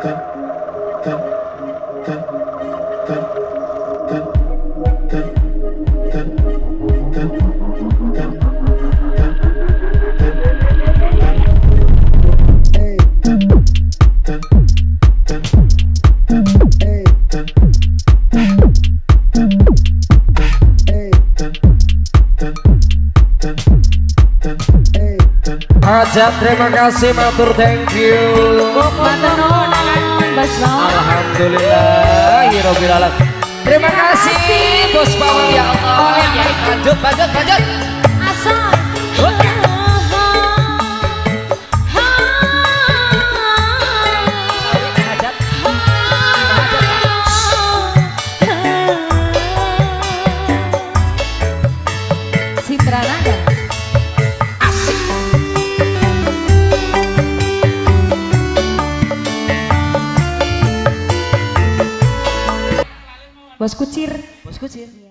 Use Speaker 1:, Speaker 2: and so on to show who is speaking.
Speaker 1: Ajat terima kasih matur thank you.
Speaker 2: Matur bebas mau.
Speaker 1: Alhamdulillah, iya, Hero Rabbil Terima kasih Bos Bawang ya Allah. Oh, yang. Lanjut, lanjut, lanjut.
Speaker 2: Terima kasih. Bos kucir.
Speaker 1: Bos kucir